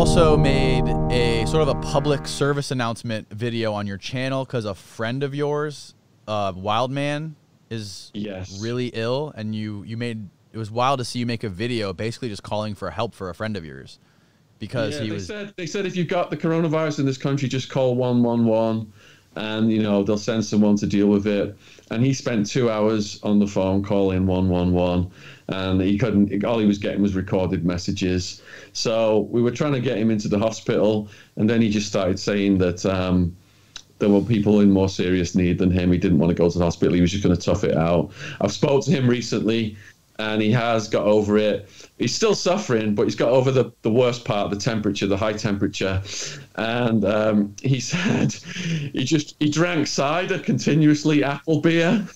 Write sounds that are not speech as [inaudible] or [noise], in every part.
also made a sort of a public service announcement video on your channel because a friend of yours, uh, Wildman, is Yes. really ill, and you you made it was wild to see you make a video basically just calling for help for a friend of yours because yeah, he they was said they said if you've got the coronavirus in this country, just call one one one, and you know they'll send someone to deal with it. And he spent two hours on the phone calling one one one, and he couldn't. All he was getting was recorded messages. So we were trying to get him into the hospital, and then he just started saying that. Um, there were people in more serious need than him. He didn't want to go to the hospital. He was just going to tough it out. I've spoke to him recently, and he has got over it. He's still suffering, but he's got over the, the worst part, the temperature, the high temperature. And um, he [laughs] said he just he drank cider continuously, apple beer.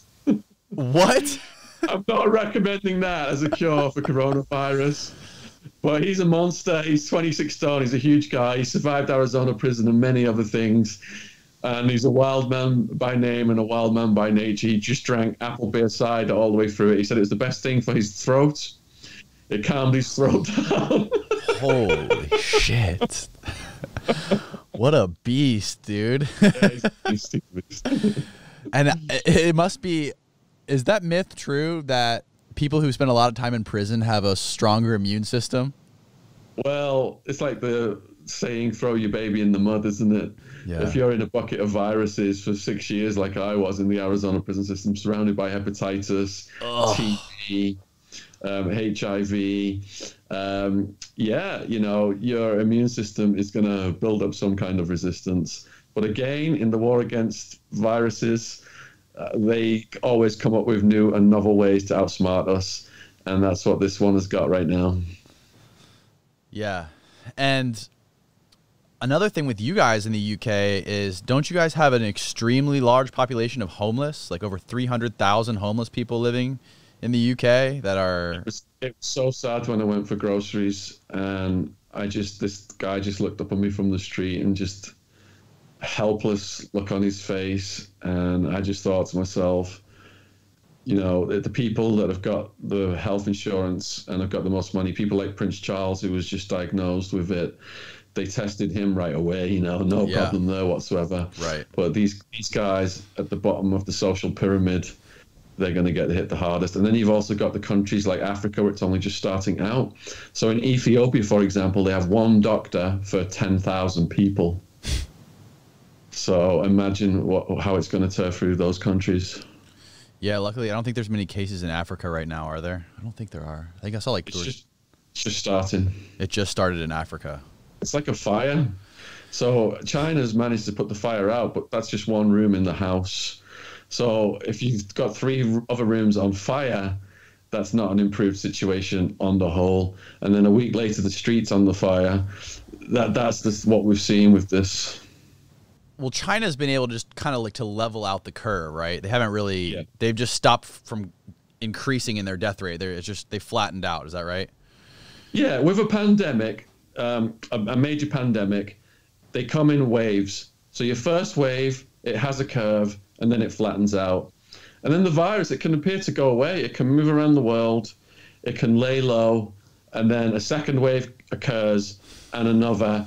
what? [laughs] I'm not recommending that as a cure for coronavirus. But he's a monster. He's 26 stone. He's a huge guy. He survived Arizona prison and many other things. And he's a wild man by name and a wild man by nature. He just drank apple beer cider all the way through it. He said it was the best thing for his throat. It calmed his throat [laughs] down. Holy shit! what a beast, dude! and it, it must be. Is that myth true that people who spend a lot of time in prison have a stronger immune system? Well, it's like the saying, throw your baby in the mud, isn't it? Yeah. If you're in a bucket of viruses for six years, like I was in the Arizona prison system, surrounded by hepatitis, TB, um, HIV, um, yeah, you know, your immune system is going to build up some kind of resistance. But again, in the war against viruses, uh, they always come up with new and novel ways to outsmart us. And that's what this one has got right now. Yeah. And another thing with you guys in the UK is don't you guys have an extremely large population of homeless? Like over 300,000 homeless people living in the UK that are It was, it was so sad when I went for groceries and I just this guy just looked up at me from the street and just helpless look on his face and I just thought to myself, you know, the, the people that have got the health insurance and have got the most money, people like Prince Charles who was just diagnosed with it, they tested him right away, you know, no Yeah. problem there whatsoever. Right. But these these guys at the bottom of the social pyramid, they're going to get hit the hardest. And then you've also got the countries like Africa, where it's only just starting out. So in Ethiopia, for example, they have one doctor for 10,000 people. So imagine what, how it's going to tear through those countries. Yeah, luckily I don't think there's many cases in Africa right now, are there? I don't think there are. I think I saw like It's just, it's just starting. it just started in Africa. It's like a fire. So China's managed to put the fire out, but that's just one room in the house. So if you've got three other rooms on fire, that's not an improved situation on the whole. And then a week later, the streets on the fire. That that's just what we've seen with this. Well, China's been able to just kind of like to level out the curve, right? They haven't really Yeah. they've just stopped from increasing in their death rate. They're it's just they flattened out, is that right? Yeah, with a pandemic, um, a, a major pandemic, they come in waves. So your first wave, it has a curve, and then it flattens out. And then the virus, it can appear to go away. It can move around the world. It can lay low, and then a second wave occurs, and another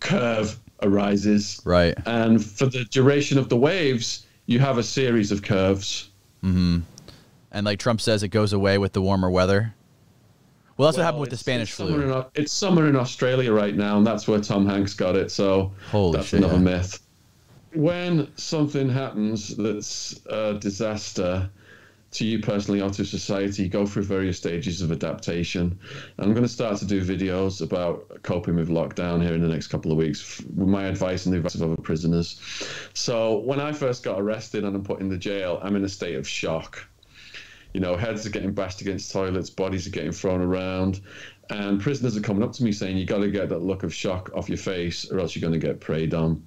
curve arises. Right. And for the duration of the waves, you have a series of curves. Mm-hmm. And like Trump says it goes away with the warmer weather. Well, that's what happened with the Spanish it's flu. in it's summer in Australia right now, and that's where Tom Hanks got it. So Holy that's shit, another yeah. myth. When something happens that's a disaster to you personally or to society, you go through various stages of adaptation. I'm going to start to do videos about coping with lockdown here in the next couple of weeks with my advice and the advice of other prisoners. So when I first got arrested and I'm put in the jail, I'm in a state of shock you know, heads are getting bashed against toilets, bodies are getting thrown around, and prisoners are coming up to me saying, "You got to get that look of shock off your face, or else you're going to get preyed on."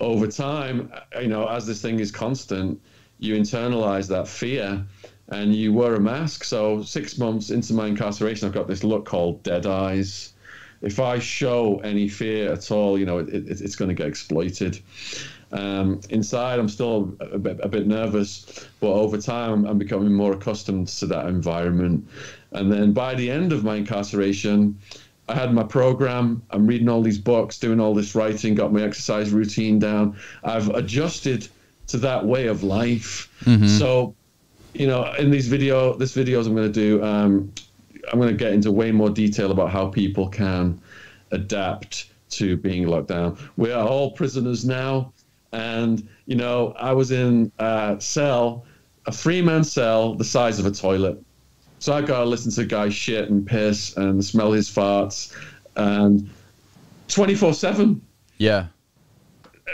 Over time, uh, you know, as this thing is constant, you internalize that fear, and you wear a mask. So six months into my incarceration, I've got this look called dead eyes. If I show any fear at all, you know, it, it, it's going to get exploited. Um, inside, I'm still a bit, a bit nervous, but over time, I'm becoming more accustomed to that environment. And then by the end of my incarceration, I had my program. I'm reading all these books, doing all this writing, got my exercise routine down. I've adjusted to that way of life. Mm-hmm. So, you know, in these video, this videos I'm going to do, um, I'm going to get into way more detail about how people can adapt to being locked down. We are all prisoners now, and you know, I was in a cell, a three-man cell, the size of a toilet. So I got to listen to guys shit and piss and smell his farts, and 24/7 Yeah.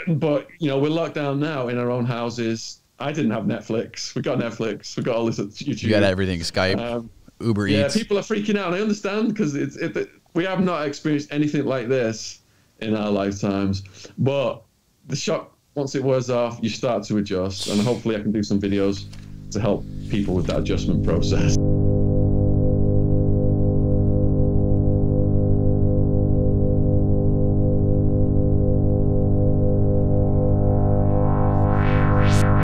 but you know we're locked down now in our own houses. I didn't have Netflix. We got Netflix. We got all this YouTube. You got everything Skype, Um, Uber yeah, Eats. people are freaking out. I understand because it's it, it, we have not experienced anything like this in our lifetimes. But the shock once it wears off, you start to adjust, and hopefully I can do some videos to help people with that adjustment process.